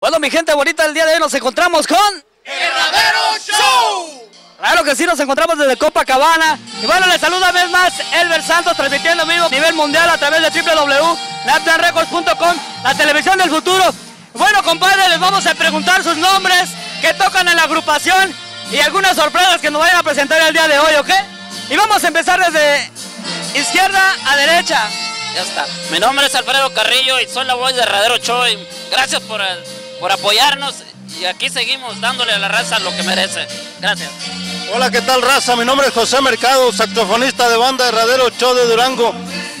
Bueno, mi gente bonita, el día de hoy nos encontramos con... ¡Herradero Show! Claro que sí, nos encontramos desde Copacabana. Y bueno, les saluda una vez más Elber Santos, transmitiendo en vivo a nivel mundial a través de www.naptanrecords.com, la televisión del futuro. Bueno, compadre, les vamos a preguntar sus nombres, que tocan en la agrupación y algunas sorpresas que nos vayan a presentar el día de hoy, ¿ok? Y vamos a empezar desde izquierda a derecha. Ya está. Mi nombre es Alfredo Carrillo y soy la voz de Herradero Show. Y gracias por, el- por apoyarnos y aquí seguimos dándole a la raza lo que merece. Gracias. Hola, ¿qué tal raza? Mi nombre es José Mercado, saxofonista de banda Herradero Show de Durango.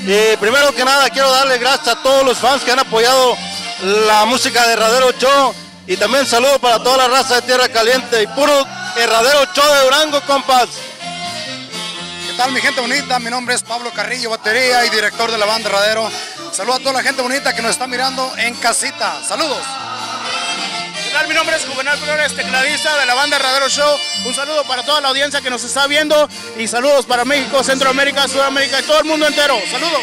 Y primero que nada quiero darle gracias a todos los fans que han apoyado la música de Herradero Show. Y también saludo para toda la raza de Tierra Caliente y puro Herradero Show de Durango, compas. ¿Qué tal mi gente bonita? Mi nombre es Pablo Carrillo, batería y director de la banda Radero. Saludos a toda la gente bonita que nos está mirando en casita. Saludos. Mi nombre es Juvenal Flores, tecladista de la banda Herradero Show. Un saludo para toda la audiencia que nos está viendo y saludos para México, Centroamérica, Sudamérica y todo el mundo entero. Saludos.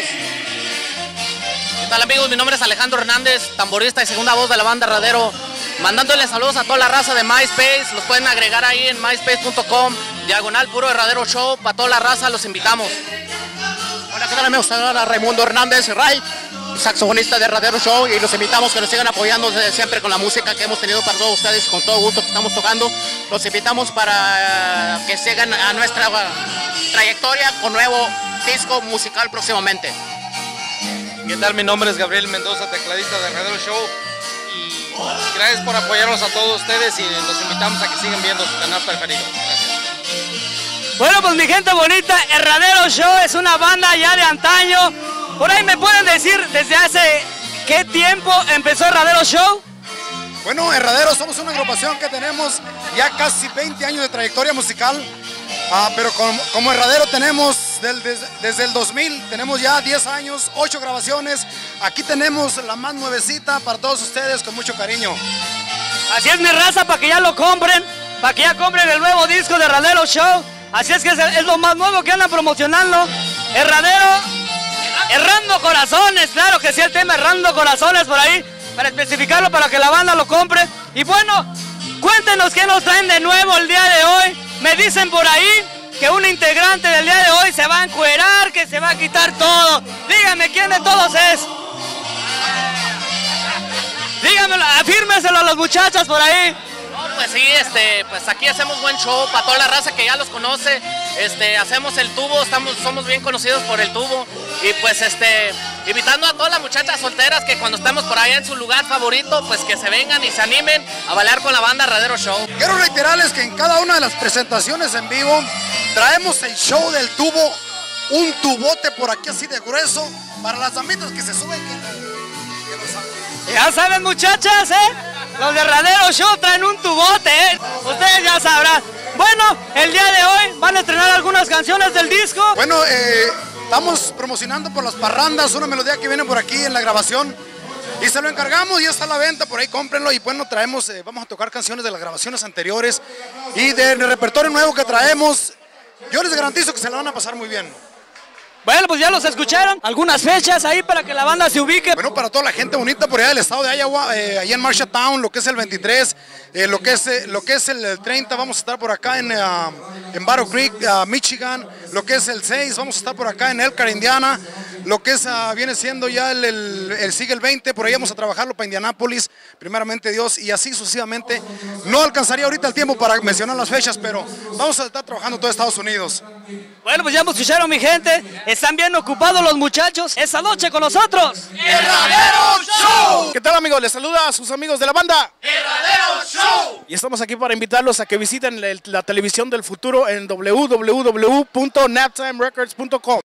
¿Qué tal amigos? Mi nombre es Alejandro Hernández, tamborista y segunda voz de la banda Herradero. Mandándoles saludos a toda la raza de MySpace. Los pueden agregar ahí en myspace.com. Diagonal puro Herradero Show. Para toda la raza los invitamos. Hola, ¿qué tal amigos? Saludos Raimundo Hernández Ray, saxofonista de Radero Show y los invitamos que nos sigan apoyando desde siempre con la música que hemos tenido para todos ustedes, con todo gusto que estamos tocando. Los invitamos para que sigan a nuestra trayectoria con nuevo disco musical próximamente. ¿Qué tal? Mi nombre es Gabriel Mendoza, tecladista de Herradero Show. Y gracias por apoyarnos a todos ustedes y los invitamos a que sigan viendo su canal preferido. Gracias. Bueno, pues mi gente bonita, Herradero Show es una banda ya de antaño. Por ahí me pueden decir desde hace qué tiempo empezó Herradero Show. Bueno, Herradero somos una agrupación que tenemos ya casi 20 años de trayectoria musical. Ah, pero como, como Herradero tenemos del- des- desde el 2000, tenemos ya 10 años, 8 grabaciones. Aquí tenemos la más nuevecita para todos ustedes con mucho cariño. Así es mi raza, para que ya lo compren, para que ya compren el nuevo disco de Herradero Show. Así es que es, es lo más nuevo que andan promocionando. Herradero, errando corazones, claro que sí, el tema errando corazones por ahí, para especificarlo, para que la banda lo compre. Y bueno, cuéntenos qué nos traen de nuevo el día de hoy. Me dicen por ahí que un integrante del día de hoy se va a encuerar, que se va a quitar todo. Díganme quién de todos es. Díganmelo, afírmeselo a las muchachas por ahí. No, pues sí, este, pues aquí hacemos buen show para toda la raza que ya los conoce. Este, hacemos el tubo, estamos, somos bien conocidos por el tubo. Y pues este, invitando a todas las muchachas solteras que cuando estemos por allá en su lugar favorito, pues que se vengan y se animen a bailar con la banda Radero Show. Quiero reiterarles que en cada una de las presentaciones en vivo traemos el show del tubo, un tubote por aquí así de grueso, para las damitas que se suben. que- que los- Ya saben muchachas, ¿eh? Los de Radero Show traen un tubote, ¿eh? Sabrán. Bueno, el día de hoy van a estrenar algunas canciones del disco. Bueno, eh, estamos promocionando por las parrandas una melodía que viene por aquí en la grabación. Y se lo encargamos, ya está a la venta, por ahí cómprenlo. Y bueno, traemos, eh, vamos a tocar canciones de las grabaciones anteriores y del repertorio nuevo que traemos. Yo les garantizo que se la van a pasar muy bien. Bueno, pues ya los escucharon. Algunas fechas ahí para que la banda se ubique. Bueno, para toda la gente bonita por allá del estado de Iowa, eh, allá en Marshalltown, lo que es el 23, eh, lo, que es, eh, lo que es el, el 30, vamos a estar por acá en, en Battle Creek, ah, Michigan, lo que es el 6, vamos a estar por acá en Elkhart, Indiana, lo que es, ah, viene siendo ya el, el, el sigue el 20, por ahí vamos a trabajarlo para Indianápolis, primeramente Dios, y así sucesivamente. No alcanzaría ahorita el tiempo para mencionar las fechas, pero vamos a estar trabajando todo Estados Unidos. Bueno, pues ya hemos escucharon mi gente. Están bien ocupados los muchachos. Esa noche con nosotros. ¿Qué tal amigos? Les saluda a sus amigos de la banda Herradero Show. Y estamos aquí para invitarlos a que visiten la, la televisión del futuro en www.naptimerecords.com.